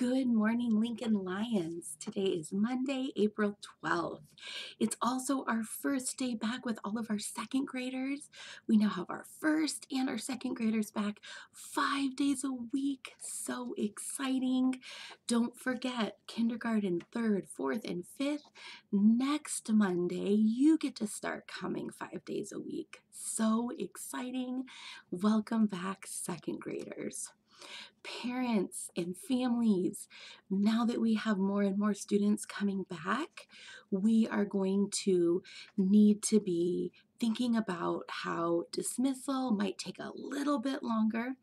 Good morning, Lincoln Lions. Today is Monday, April 12th. It's also our first day back with all of our second graders. We now have our first and our second graders back five days a week. So exciting. Don't forget, kindergarten, third, fourth, and fifth. Next Monday, you get to start coming five days a week. So exciting. Welcome back, second graders parents and families, now that we have more and more students coming back, we are going to need to be thinking about how dismissal might take a little bit longer.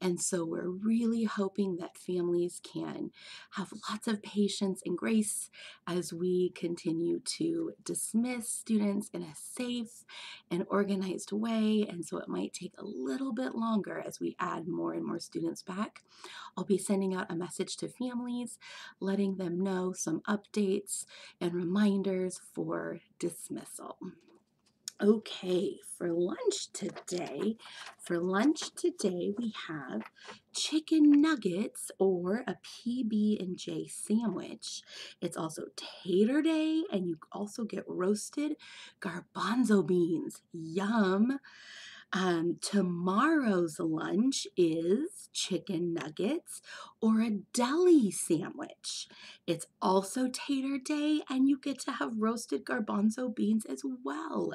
And so we're really hoping that families can have lots of patience and grace as we continue to dismiss students in a safe and organized way. And so it might take a little bit longer as we add more and more students back. I'll be sending out a message to families, letting them know some updates and reminders for dismissal. Okay, for lunch today, for lunch today we have chicken nuggets or a PB and J sandwich. It's also tater day and you also get roasted garbanzo beans. Yum. Um, tomorrow's lunch is chicken nuggets or a deli sandwich. It's also tater day, and you get to have roasted garbanzo beans as well.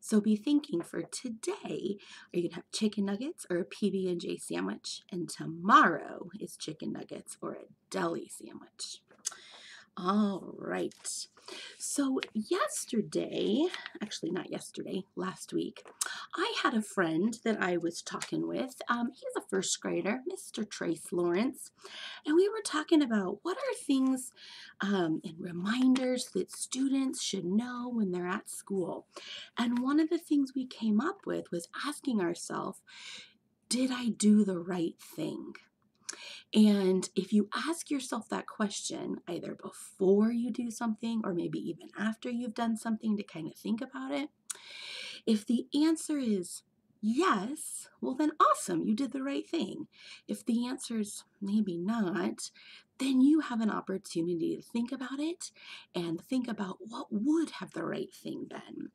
So be thinking for today, are you gonna have chicken nuggets or a PB and J sandwich? And tomorrow is chicken nuggets or a deli sandwich. All right. So, yesterday, actually, not yesterday, last week, I had a friend that I was talking with. Um, he's a first grader, Mr. Trace Lawrence, and we were talking about what are things um, and reminders that students should know when they're at school. And one of the things we came up with was asking ourselves, did I do the right thing? And if you ask yourself that question either before you do something or maybe even after you've done something to kind of think about it, if the answer is yes, well, then awesome, you did the right thing. If the answer is maybe not, then you have an opportunity to think about it and think about what would have the right thing been.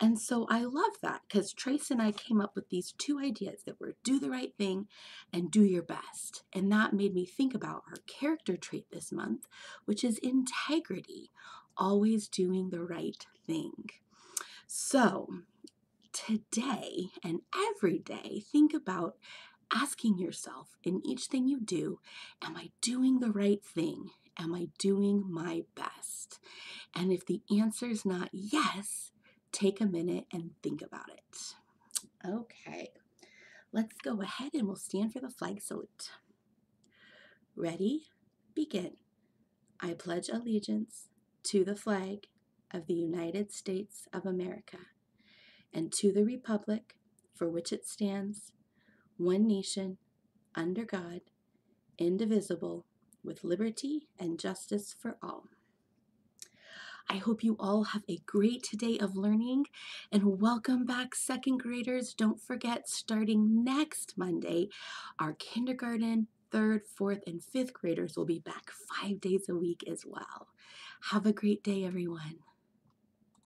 And so I love that because Trace and I came up with these two ideas that were do the right thing and do your best. And that made me think about our character trait this month, which is integrity, always doing the right thing. So today and every day, think about asking yourself in each thing you do, am I doing the right thing? Am I doing my best? And if the answer is not yes, take a minute and think about it. Okay, let's go ahead and we'll stand for the flag salute. Ready? Begin. I pledge allegiance to the flag of the United States of America and to the republic for which it stands, one nation, under God, indivisible, with liberty and justice for all. I hope you all have a great day of learning and welcome back, second graders. Don't forget, starting next Monday, our kindergarten, third, fourth, and fifth graders will be back five days a week as well. Have a great day, everyone.